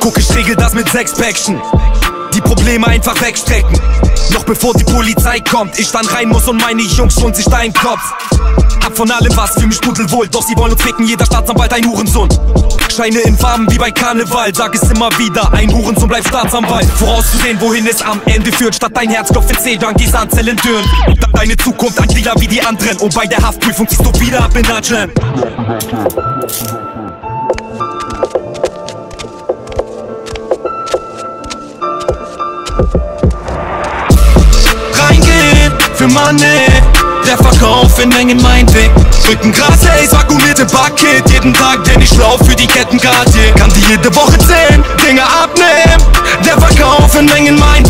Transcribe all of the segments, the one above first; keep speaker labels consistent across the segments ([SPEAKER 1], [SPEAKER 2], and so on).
[SPEAKER 1] Guck, ich regel das mit sechs Päckchen. Die Probleme einfach wegstrecken. Noch bevor die Polizei kommt, ich dann rein muss und meine Jungs schon sich deinen Kopf. Ab von allem was, für mich pudelwohl, doch sie wollen uns ficken, jeder Staatsanwalt ein Hurensohn. Scheine in Farben wie bei Karneval, sag es immer wieder, ein Hurensohn bleibt Staatsanwalt. Vorauszusehen, wohin es am Ende führt, statt dein Herzklopf in C-Junkies Anzellen türen. Deine Zukunft ein lila wie die anderen und bei der Haftprüfung ziehst du wieder ab in Deutschland. Reingehen für Money, der Verkauf in Mengen mein Weg. Rücken Gras, hey, vakuumierte Paket. Jeden Tag, denn ich lauf für die Kettenkarte. Kann die jede Woche zehn Dinge abnehmen. Der Verkauf in Mengen mein Weg.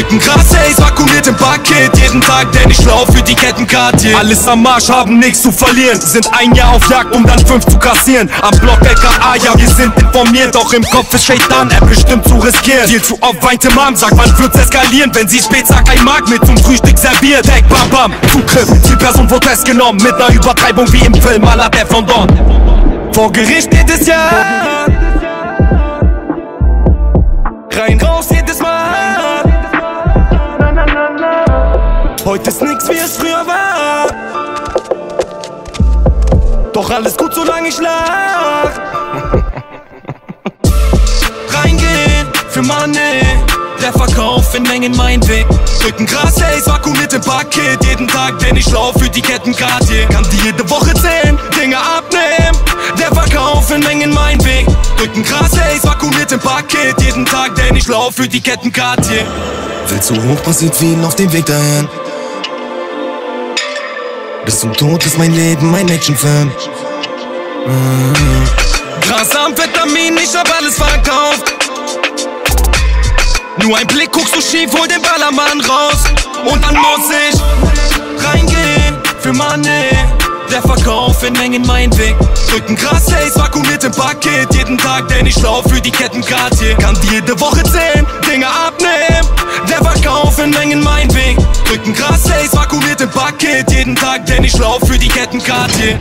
[SPEAKER 1] Rücken Gras, hey, vakuumierte Paket. Jeden Tag, denn ich lauf für die Kettenkarte. Alles am Marsch, haben nichts zu verlieren. Sind ein Jahr auf Jagd, um dann fünf zu kassieren. Am Block LKA, ja, wir sind informiert. Doch im Kopf ist Shaitan, er bestimmt zu riskieren. Viel zu oft weinte Mom, sagt, wann wird's eskalieren? Wenn sie spät sagt, ein Mark mit zum Frühstück serviert. Heck, bam, bam, Zugriff. Die Person wurde festgenommen mit einer Übertreibung wie im Film à la der von Don. Vor Gericht jedes Jahr. Rein, raus jedes Heute ist nix wie es früher war. Doch alles gut, solange ich lach. Reingehen für Money. Der Verkauf in Mengen mein Weg. Rücken Gras, hey, vakuumiert im Paket. Jeden Tag, denn ich lauf für die Kettenkarte. Kann die jede Woche zehn Dinge abnehmen. Der Verkauf in Mengen mein Weg. Rücken Gras, hey, vakuumiert im Paket. Jeden Tag, denn ich lauf für die Kettenkarte.
[SPEAKER 2] Will zu hoch, passiert viel auf dem Weg dahin. Bis zum Tod ist mein Leben ein Actionfilm.
[SPEAKER 1] Gras, Amphetamin, ich hab alles verkauft. Nur ein Blick guckst du schief, hol den Ballermann raus. Und dann muss ich reingehen für Money. Der Verkauf in Mengen mein Weg. Rücken Gras, hey, vakuumiert im Paket. Jeden Tag, denn ich lauf für die Kettenkarte. Kann die jede Woche zehn Dinge abnehmen. Der Verkauf in Mengen mein Weg. Rücken Gras, hey, im Paket. Jeden Tag, denn ich lauf für die Kettenkarte.